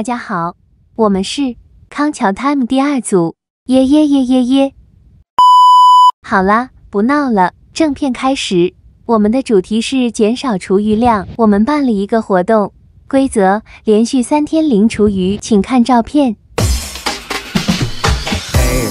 大家好，我们是康桥 Time 第二组，耶耶耶耶耶！好啦，不闹了，正片开始。我们的主题是减少厨余量，我们办了一个活动，规则连续三天零厨余，请看照片。Hey,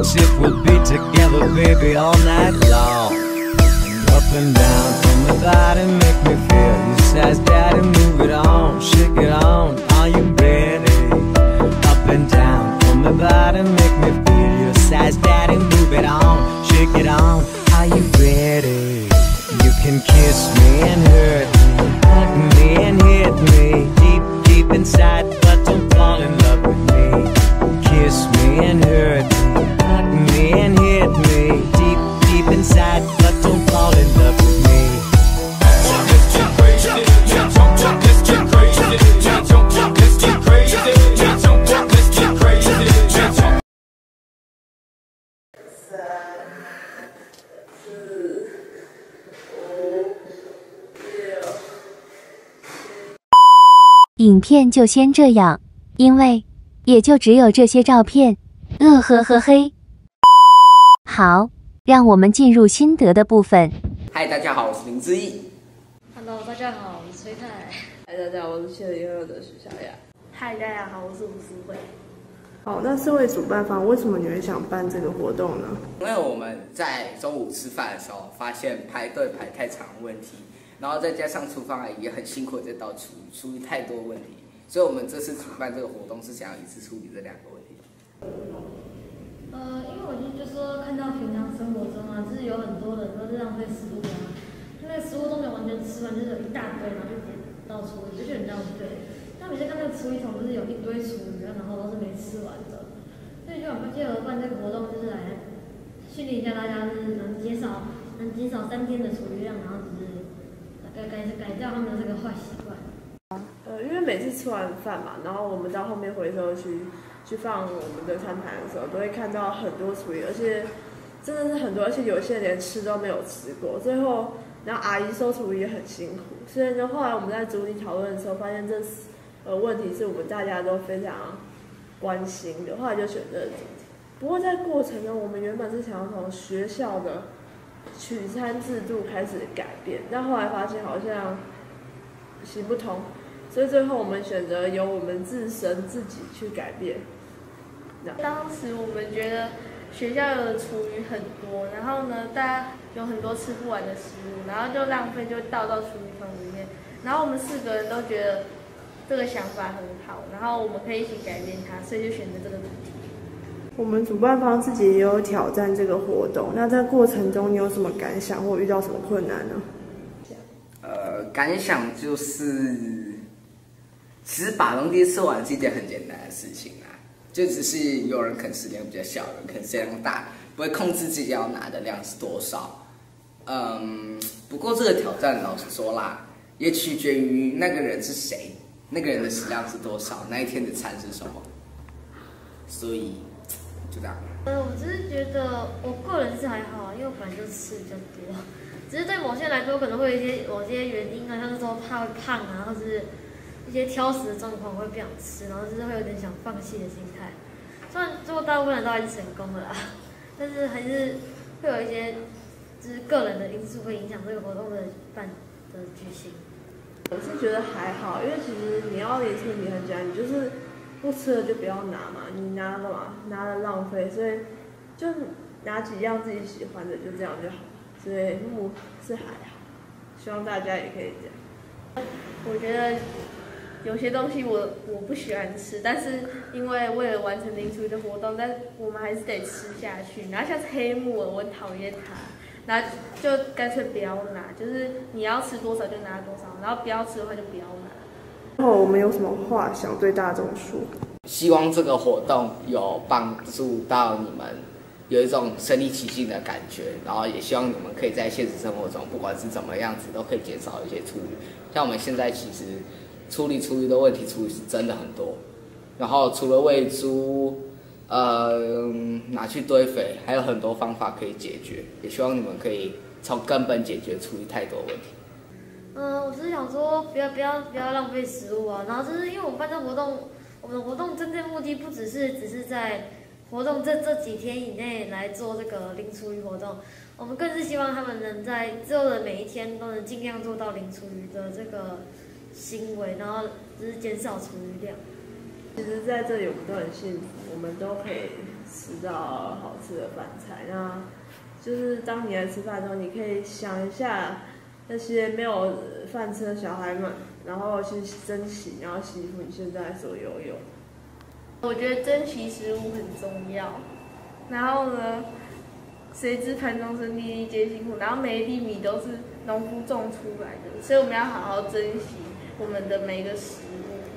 If we'll be together, baby, all night 影片就先这样，因为也就只有这些照片。呃呵呵嘿。好，让我们进入心得的部分。嗨，大家好，我是林志毅。Hello，大家好，我是崔太。嗨，大家好，我是七零二的徐小雅。嗨，大家好，我是吴思慧。好，那四位主办方，为什么你会想办这个活动呢？因为我们在中午吃饭的时候发现排队排太长的问题，然后再加上厨房阿姨也很辛苦在倒厨处理太多问题，所以我们这次主办这个活动是想要一次处理这两个问题。呃，因为我就就说看到平常生活中啊，就是有很多人都是浪费食物啊，就那个食物都没有完全吃完，就是有一大堆，然后就直接倒厨余，就觉得很浪费。但每次看那个厨余桶，不是有一堆厨余，然后都是没吃完的，所以就很借而办这个活动，就是来训练一下大家，就是能减少能减少三天的厨余量，然后只是改改改掉他们的这个坏习惯。呃，因为每次吃完饭嘛，然后我们到后面回收区去放我们的餐盘的时候，都会看到很多厨余，而且真的是很多，而且有些人连吃都没有吃过。最后，然后阿姨收厨余也很辛苦，所以就，后来我们在组里讨论的时候，发现这呃问题是我们大家都非常关心的，后来就选择。不过在过程中，我们原本是想要从学校的取餐制度开始改变，但后来发现好像行不通，所以最后我们选择由我们自身自己去改变。当时我们觉得学校有的厨余很多，然后呢，大家有很多吃不完的食物，然后就浪费，就倒到厨余桶里面。然后我们四个人都觉得这个想法很好，然后我们可以一起改变它，所以就选择这个主题。我们主办方自己也有挑战这个活动，那在过程中你有什么感想或遇到什么困难呢？呃，感想就是，其实把东西吃完是一件很简单的事情啊，就只是有人可能食量比较小，有人可能食量大，不会控制自己要拿的量是多少。嗯，不过这个挑战老实说啦，也取决于那个人是谁，那个人的食量是多少，那一天的餐是什么。所以就这样。呃，我只是觉得我个人是还好啊，因为我本来就吃比较多，只是对某些人来说可能会有一些某些原因啊，像是说怕会胖啊，或是一些挑食的状况会不想吃，然后就是会有点想放弃的心态。虽然最后大部分人都还是成功的啦，但是还是会有一些就是个人的因素会影响这个活动的办的举行。我是觉得还好，因为其实你要离出你很简单，你就是不吃了就不要拿嘛，你拿了干嘛？拿了浪费，所以就拿几样自己喜欢的，就这样就好。所以木是还好，希望大家也可以这样。我觉得有些东西我我不喜欢吃，但是因为为了完成零厨余的活动，但我们还是得吃下去。然后像是黑木耳，我讨厌它，然后就干脆不要拿，就是你要吃多少就拿多少，然后不要吃的话就不要拿。然后我们有什么话想对大众说？希望这个活动有帮助到你们，有一种身临其境的感觉，然后也希望你们可以在现实生活中，不管是怎么样子，都可以减少一些处理。像我们现在其实处理处理的问题，处理是真的很多。然后除了喂猪，呃拿去堆肥，还有很多方法可以解决。也希望你们可以从根本解决厨余太多问题。嗯，我只是想说，不要不要不要浪费食物啊。然后就是因为我们办这活动，我们的活动真正目的不只是只是在活动这这几天以内来做这个零厨余活动，我们更是希望他们能在之后的每一天都能尽量做到零厨余的这个行为，然后就是减少厨余量。其实在这里我们都很幸福，我们都可以吃到好吃的饭菜。那就是当你来吃饭的时候，你可以想一下那些没有饭吃的小孩们，然后去珍惜，然后惜福你现在所拥有。我觉得珍惜食物很重要。然后呢，谁知盘中餐，粒粒皆辛苦。然后每一粒米都是农夫种出来的，所以我们要好好珍惜我们的每一个食物。